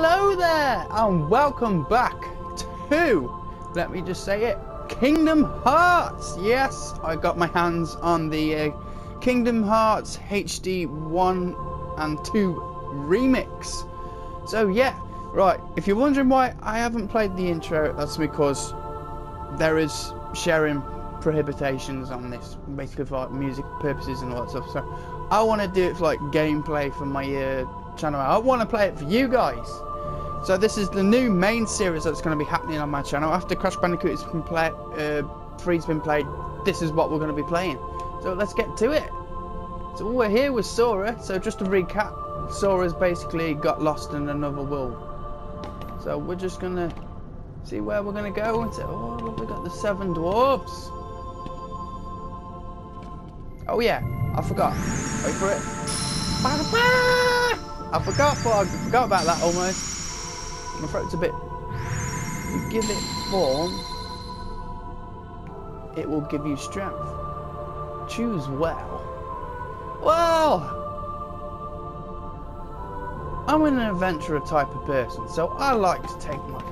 Hello there, and welcome back to, let me just say it, Kingdom Hearts. Yes, I got my hands on the uh, Kingdom Hearts HD 1 and 2 remix. So, yeah, right, if you're wondering why I haven't played the intro, that's because there is sharing prohibitions on this, basically for like, music purposes and all that stuff. So, I want to do it for like gameplay for my uh, channel. I want to play it for you guys. So this is the new main series that's going to be happening on my channel. After Crash Bandicoot has been played, uh, 3's been played, this is what we're going to be playing. So let's get to it. So we're here with Sora. So just to recap, Sora's basically got lost in another world. So we're just going to see where we're going to go. Oh, we got the Seven Dwarfs. Oh yeah, I forgot. Wait for it. I forgot, I forgot about that almost. My throat's a bit. You give it form, it will give you strength. Choose well. Well, I'm an adventurer type of person, so I like to take my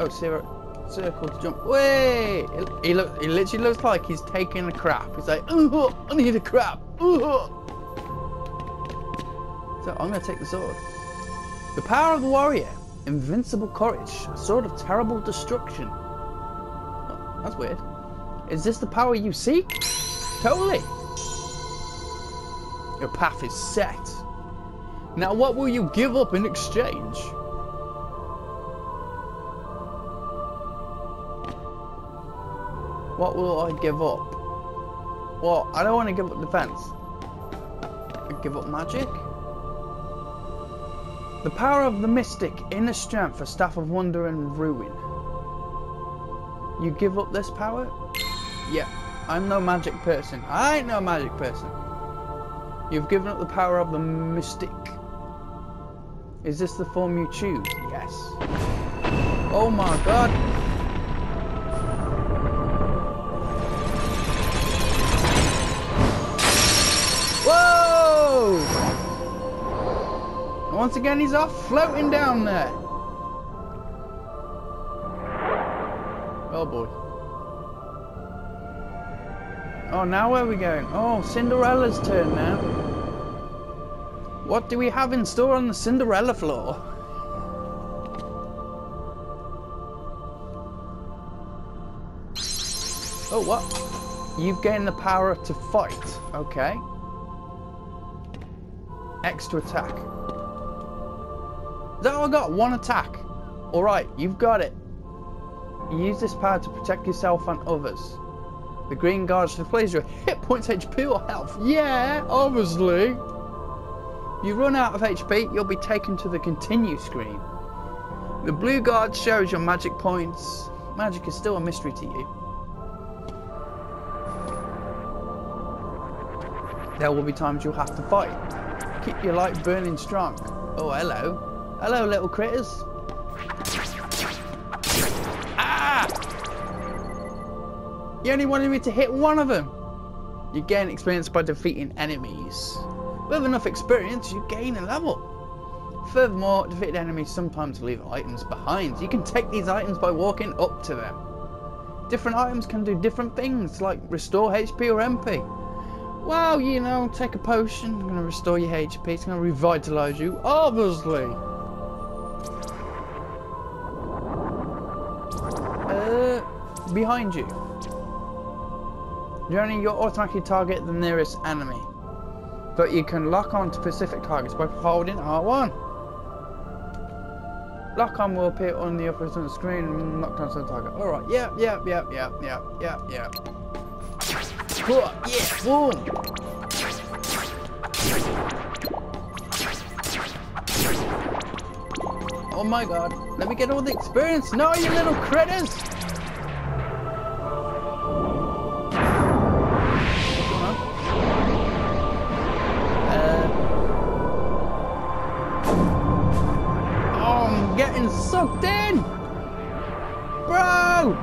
oh zero circle to jump. Wait, he look, he literally looks like he's taking a crap. He's like, oh, I need a crap. Ooh. So I'm going to take the sword. The power of the warrior. Invincible courage. A sword of terrible destruction. Oh, that's weird. Is this the power you seek? Totally. Your path is set. Now what will you give up in exchange? What will I give up? Well, I don't want to give up defense. I give up magic? The power of the mystic, inner strength, a staff of wonder and ruin. You give up this power? Yeah, I'm no magic person. I ain't no magic person. You've given up the power of the mystic. Is this the form you choose? Yes. Oh my god. Once again he's off floating down there. Oh boy. Oh, now where are we going? Oh, Cinderella's turn now. What do we have in store on the Cinderella floor? Oh, what? You've gained the power to fight. Okay. Extra attack. That all I got? One attack. Alright, you've got it. use this power to protect yourself and others. The green guards displays your hit points, HP or health. Yeah, obviously. You run out of HP, you'll be taken to the continue screen. The blue guard shows your magic points. Magic is still a mystery to you. There will be times you'll have to fight. Keep your light burning strong. Oh, hello. Hello, little critters. Ah! You only wanted me to hit one of them. You gain experience by defeating enemies. With enough experience, you gain a level. Furthermore, defeated enemies sometimes leave items behind. You can take these items by walking up to them. Different items can do different things, like restore HP or MP. Well, you know, take a potion, I'm going to restore your HP, it's going to revitalize you, obviously. Behind you. Journey, you'll automatically target the nearest enemy. But you can lock on to specific targets by holding R1. Lock on will appear on the the screen and lock on to the target. Alright, yeah, yeah, yeah, yeah, yeah, yeah, yeah. Cool, yeah, boom! Oh my god, let me get all the experience! No, you little critters! getting sucked in! Bro!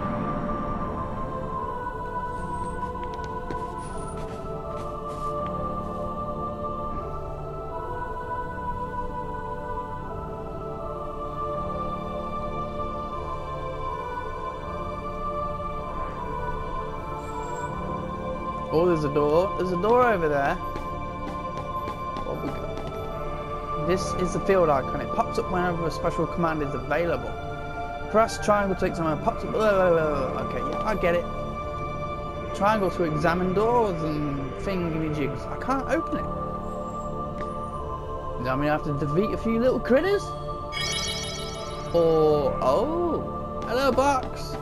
Oh, there's a door. There's a door over there. This is the field icon. It pops up whenever a special command is available. Press triangle to examine. Pops up. Okay, yeah, I get it. Triangle to examine doors and thingy jigs. I can't open it. Does that mean I have to defeat a few little critters? Or oh, hello box.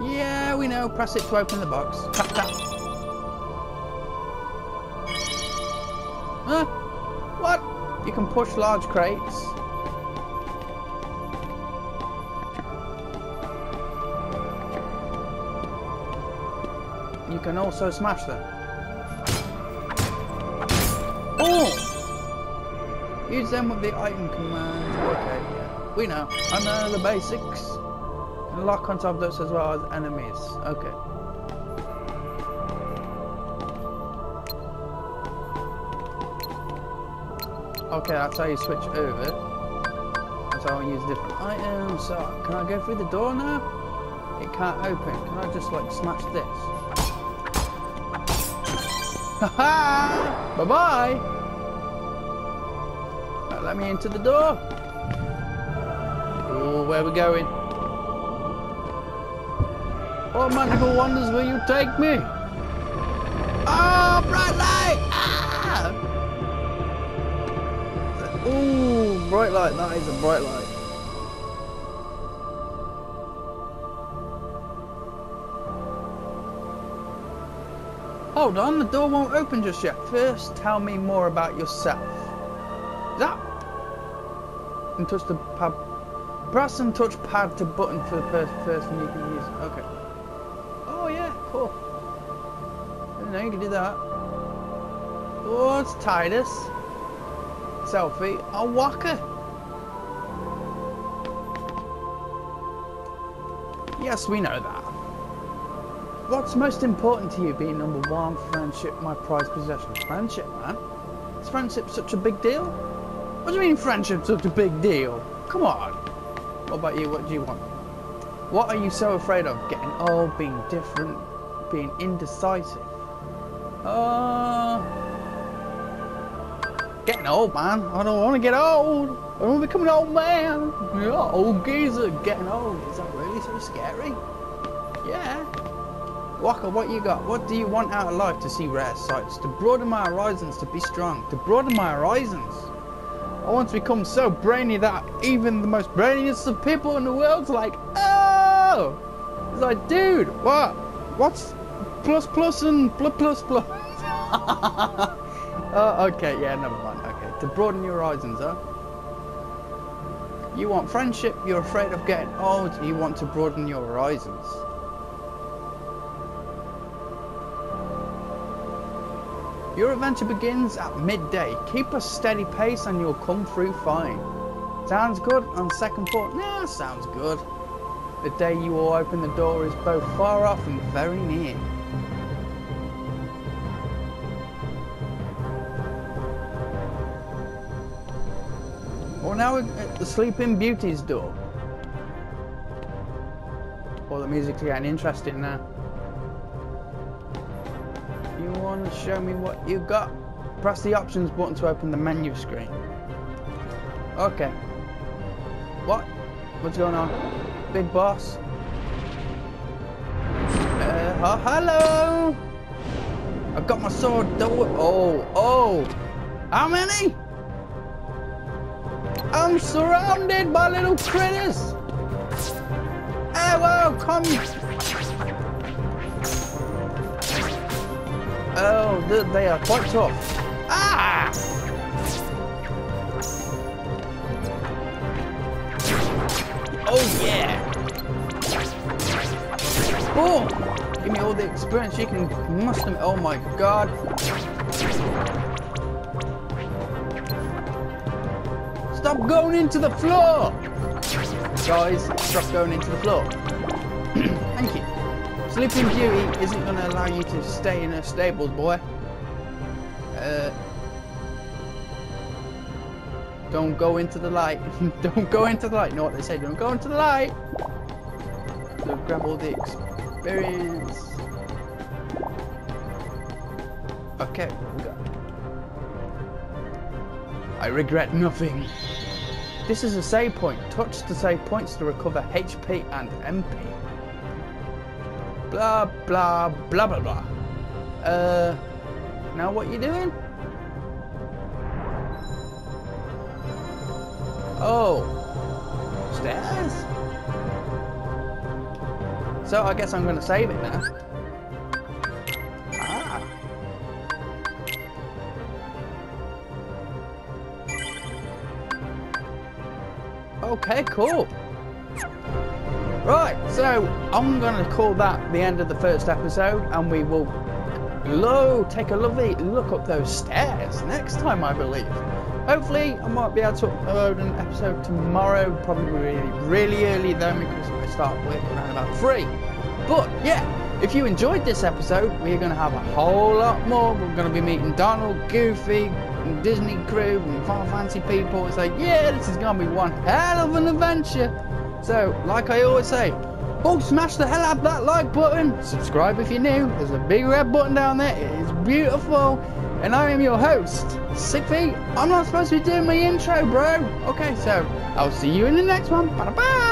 Yeah, we know. Press it to open the box. Tap tap. Huh? Can push large crates. You can also smash them. Oh! Use them with the item command. Okay, yeah. We know. I know the basics. Lock on objects as well as enemies. Okay. Okay, that's how you switch over. That's how I use different items. So, can I go through the door now? It can't open. Can I just like smash this? Haha! bye bye! Right, let me into the door. Oh, where we going? What magical wonders will you take me? Oh, bright light! Ah! Ooh, bright light. That is a bright light. Hold on, the door won't open just yet. First, tell me more about yourself. That. And touch the pad. Press and touch pad to button for the first person you can use. Okay. Oh yeah, cool. Know you can do that. Oh, it's Tidus. Selphie. A Wakka. Yes, we know that. What's most important to you being number one? Friendship, my prized possession. Friendship, man? Is friendship such a big deal? What do you mean friendship's such a big deal? Come on. What about you? What do you want? What are you so afraid of? Getting old, being different, being indecisive? Uh... Getting old, man. I don't want to get old. I don't want to become an old man. Yeah, old geezer getting old. Is that really so scary? Yeah. Wakka, what you got? What do you want out of life? To see rare sights, to broaden my horizons, to be strong, to broaden my horizons. I want to become so brainy that even the most brainiest of people in the world's like, oh! It's like, dude, what? What's plus plus and plus plus plus? oh, okay, yeah, never mind. Okay, to broaden your horizons, huh? You want friendship, you're afraid of getting old, you want to broaden your horizons. Your adventure begins at midday. Keep a steady pace and you'll come through fine. Sounds good? On second thought, nah, sounds good. The day you will open the door is both far off and very near. Well, now we're at the Sleeping Beauty's door. Well, the music's getting interesting now. You want to show me what you got? Press the options button to open the menu screen. Okay. What? What's going on? Big boss? Uh, oh, hello! I've got my sword. Oh, oh! How many? I'm surrounded by little critters! Hey, whoa, come! Oh, they are quite tough. Ah! Oh yeah! Boom! Give me all the experience you can muster. Oh my god! Stop going into the floor! Guys, stop going into the floor. Thank you. Sleeping Beauty isn't going to allow you to stay in her stables, boy. Uh, don't go into the light. don't go into the light. Know what they say? Don't go into the light. So grab all the experience. Okay. I regret nothing. This is a save point. Touch to save points to recover HP and MP. Blah, blah, blah, blah, blah. Uh, now what you doing? Oh, stairs? So I guess I'm going to save it now. Okay, cool. Right, so I'm going to call that the end of the first episode, and we will low take a lovely look up those stairs next time, I believe. Hopefully, I might be able to upload an episode tomorrow, probably really, really early then because I start work around about three. But yeah, if you enjoyed this episode, we're going to have a whole lot more. We're going to be meeting Donald, Goofy, and Disney crew, and Final Fantasy people. It's like, yeah, this is to be one hell of an adventure. So, like I always say, oh, smash the hell out of that like button. Subscribe if you're new. There's a big red button down there. It is beautiful. And I am your host, Sickfeet. I'm not supposed to be doing my intro, bro. Okay, so I'll see you in the next one. Bye bye.